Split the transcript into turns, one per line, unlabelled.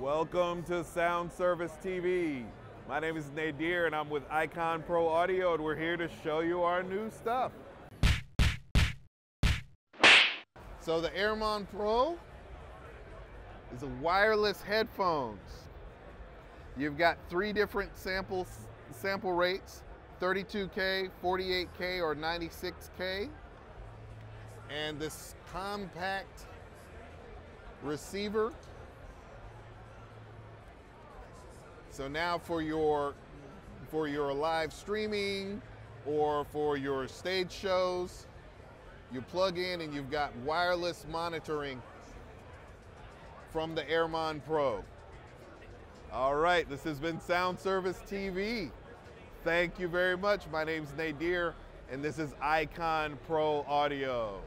Welcome to Sound Service TV. My name is Nadir and I'm with Icon Pro Audio and we're here to show you our new stuff. So the Airmon Pro is a wireless headphones. You've got three different samples, sample rates, 32K, 48K, or 96K. And this compact receiver So now for your for your live streaming or for your stage shows, you plug in and you've got wireless monitoring from the Airmon Pro. All right, this has been Sound Service TV. Thank you very much. My name's Nadir, and this is Icon Pro Audio.